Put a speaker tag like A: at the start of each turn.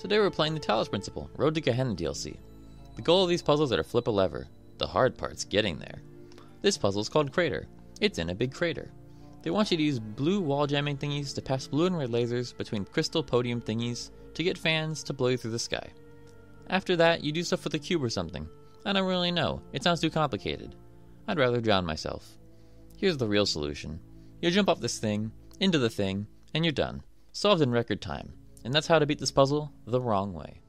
A: Today we're playing the Talos Principle, Road to Gehenna DLC. The goal of these puzzles are to flip a lever. The hard part's getting there. This puzzle is called Crater. It's in a big crater. They want you to use blue wall jamming thingies to pass blue and red lasers between crystal podium thingies to get fans to blow you through the sky. After that, you do stuff with a cube or something. I don't really know. It sounds too complicated. I'd rather drown myself. Here's the real solution. You jump off this thing, into the thing, and you're done. Solved in record time. And that's how to beat this puzzle the wrong way.